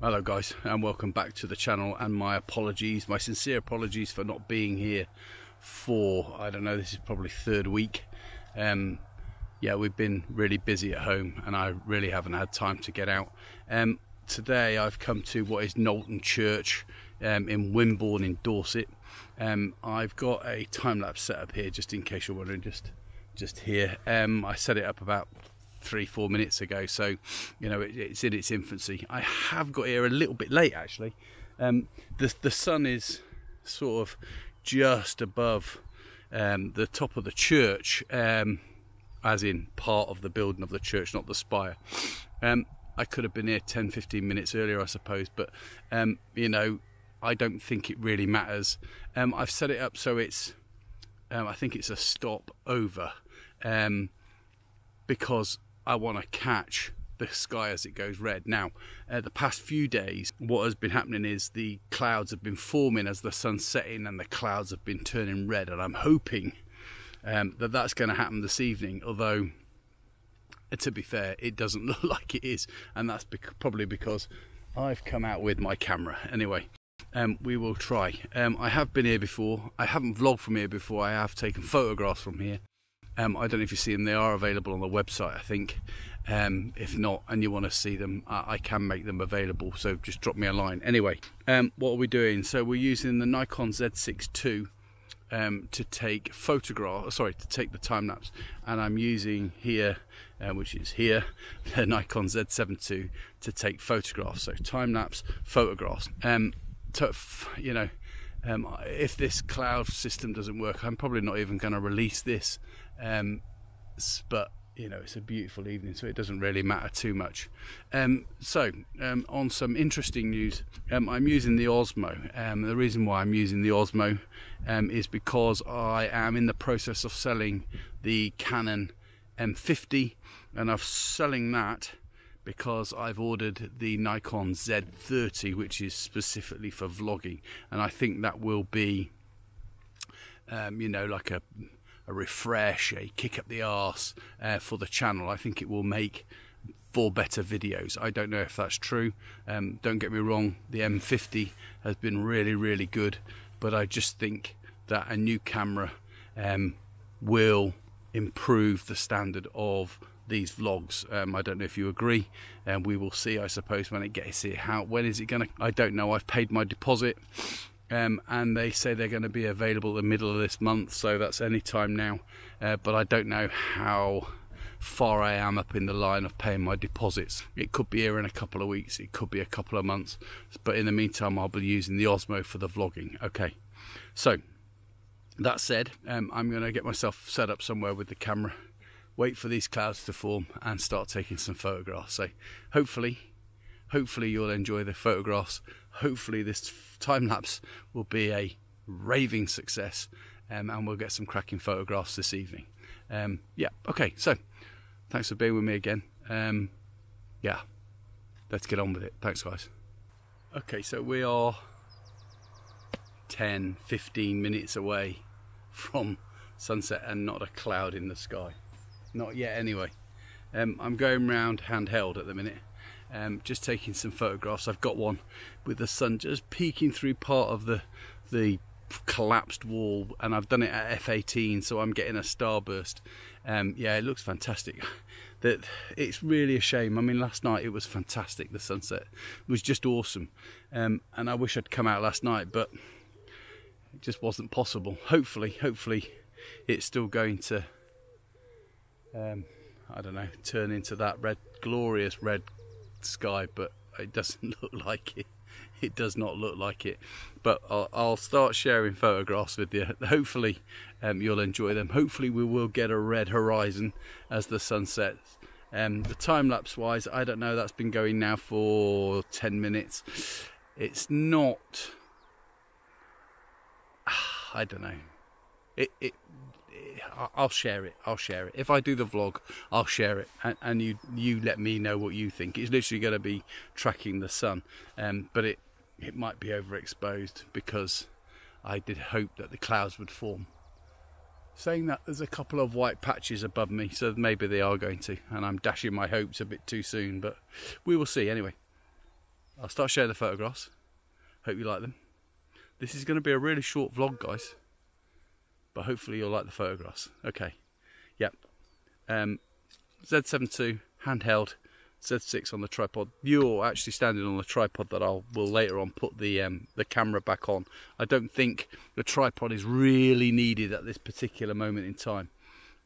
Hello guys and welcome back to the channel and my apologies, my sincere apologies for not being here for, I don't know, this is probably third week. Um, yeah, we've been really busy at home and I really haven't had time to get out. Um, today I've come to what is Knowlton Church um, in Wimborne in Dorset. Um, I've got a time-lapse set up here just in case you're wondering, just just here. Um, I set it up about three, four minutes ago. So, you know, it, it's in its infancy. I have got here a little bit late actually. Um, the the sun is sort of just above um, the top of the church, um, as in part of the building of the church, not the spire. Um, I could have been here 10, 15 minutes earlier, I suppose, but um, you know, I don't think it really matters. Um, I've set it up so it's, I think it's a stop over because I want to catch the sky as it goes red. Now, uh, the past few days, what has been happening is the clouds have been forming as the sun's setting and the clouds have been turning red. And I'm hoping um, that that's going to happen this evening, although, uh, to be fair, it doesn't look like it is. And that's probably because I've come out with my camera. Anyway, um, we will try. Um, I have been here before. I haven't vlogged from here before. I have taken photographs from here. Um, I don't know if you see them, they are available on the website, I think. Um, if not, and you want to see them, I, I, can make them available. So just drop me a line. Anyway, um, what are we doing? So we're using the Nikon Z6 II um, to take photograph. Sorry, to take the time lapse, and I'm using here, uh, which is here, the Nikon Z7 II to take photographs. So time lapse photographs. Um, to, you know, um, if this cloud system doesn't work, I'm probably not even going to release this um, but you know, it's a beautiful evening, so it doesn't really matter too much. Um, so, um, on some interesting news, um, I'm using the Osmo. Um, the reason why I'm using the Osmo is because I am in the process of selling the Canon M50, and I'm selling that because I've ordered the Nikon Z30, which is specifically for vlogging, and I think that will be, um, you know, like a a refresh, a kick up the arse uh, for the channel. I think it will make for better videos. I don't know if that's true. Um, don't get me wrong, the M50 has been really, really good, but I just think that a new camera um, will improve the standard of these vlogs. Um, I don't know if you agree, and we will see. I suppose when it gets here. How when is it going to? I don't know. I've paid my deposit um, and they say they're going to be available the middle of this month, so that's any time now. Uh, but I don't know how far I am up in the line of paying my deposits. It could be here in a couple of weeks, it could be a couple of months, but in the meantime, I'll be using the Osmo for the vlogging. Okay, so that said, um, I'm going to get myself set up somewhere with the camera, wait for these clouds to form, and start taking some photographs. So hopefully, hopefully you'll enjoy the photographs hopefully this time lapse will be a raving success um, and we'll get some cracking photographs this evening. Um, yeah, okay, so thanks for being with me again. Um, yeah, let's get on with it. Thanks, guys. Okay, so we are 10 15 minutes away from sunset and not a cloud in the sky. Not yet, anyway. Um, I'm going round handheld at the minute um, just taking some photographs. I've got one with the sun just peeking through part of the the collapsed wall, and I've done it at f18, so I'm getting a starburst. Um, yeah, it looks fantastic. That it's really a shame. I mean, last night it was fantastic. The sunset was just awesome, um, and I wish I'd come out last night, but it just wasn't possible. Hopefully, hopefully, it's still going to. Um, I don't know, turn into that red, glorious red sky, but it doesn't look like it. It does not look like it. But I'll, I'll start sharing photographs with you. Hopefully, um, you'll enjoy them. Hopefully, we will get a red horizon as the sun sets. Um, the time lapse wise, I don't know. That's been going now for 10 minutes. It's not. I don't know. It, it I'll share it. I'll share it. If I do the vlog, I'll share it, and, and you you let me know what you think. It's literally going to be tracking the sun, um, but it it might be overexposed because I did hope that the clouds would form. Saying that, there's a couple of white patches above me, so maybe they are going to, and I'm dashing my hopes a bit too soon, but we will see anyway. I'll start sharing the photographs. Hope you like them. This is going to be a really short vlog, guys. But hopefully you'll like the photographs. Okay. Yep. Um, Z72 handheld Z6 on the tripod. You're actually standing on the tripod that I'll will later on put the um, the camera back on. I don't think the tripod is really needed at this particular moment in time.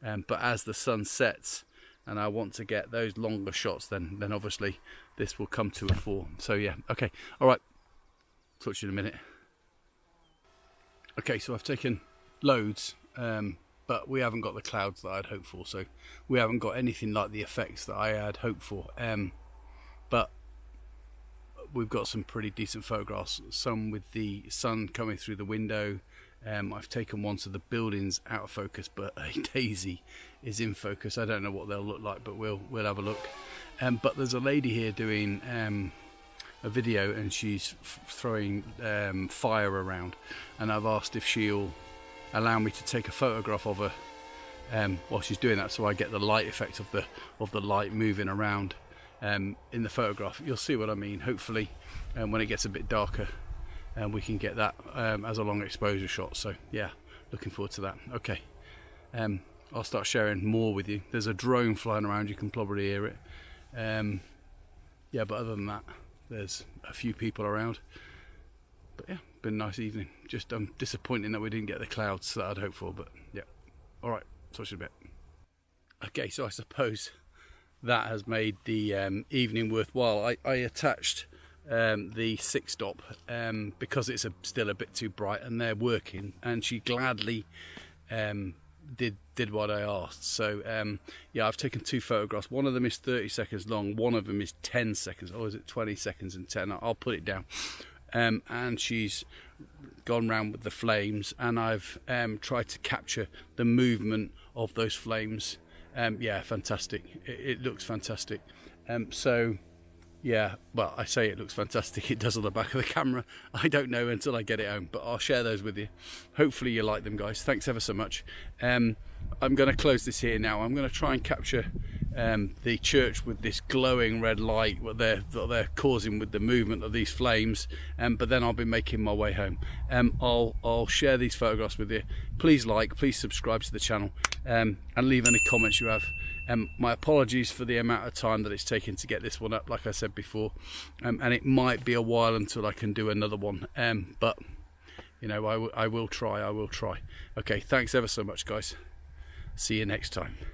Um, but as the sun sets and I want to get those longer shots, then then obviously this will come to a fore. So yeah, okay, all right. Talk to you in a minute. Okay, so I've taken loads. Um, but we haven't got the clouds that I'd hoped for. So we haven't got anything like the effects that I had hoped for. Um, but we've got some pretty decent photographs. Some with the sun coming through the window. Um, I've taken one to the buildings out of focus, but a daisy is in focus. I don't know what they'll look like, but we'll we'll have a look. Um, but there's a lady here doing um, a video, and she's throwing um, fire around, and I've asked if she'll allow me to take a photograph of her um, while she's doing that so I get the light effect of the of the light moving around um, in the photograph. You'll see what I mean. Hopefully um, when it gets a bit darker and um, we can get that um, as a long exposure shot. So yeah looking forward to that. Okay. Um, I'll start sharing more with you. There's a drone flying around. You can probably hear it. Yeah but other than that there's a few people around. But yeah been a nice evening. Just um, disappointing that we didn't get the clouds that I'd hoped for, but yeah. All right, talk to a bit. Okay, so I suppose that has made the um, evening worthwhile. I, I attached um, the six stop um, because it's a, still a bit too bright, and they're working. And she gladly um, did did what I asked. So um, yeah, I've taken two photographs. One of them is 30 seconds long. One of them is 10 seconds. Or is it 20 seconds and 10? I'll put it down um, and she's gone round with the flames and I've um, tried to capture the movement of those flames. Um, yeah fantastic. It, it looks fantastic. Um, so yeah well I say it looks fantastic. It does on the back of the camera. I don't know until I get it home but I'll share those with you. Hopefully you like them guys. Thanks ever so much. Um, I'm going to close this here now. I'm going to try and capture um, the church with this glowing red light what they're, what they're causing with the movement of these flames um, but then I'll be making my way home. Um, I'll, I'll share these photographs with you. Please like please subscribe to the channel um, and leave any comments you have. Um, my apologies for the amount of time that it's taken to get this one up like I said before um, and it might be a while until I can do another one but you know I, I will try I will try. Okay thanks ever so much guys. See you next time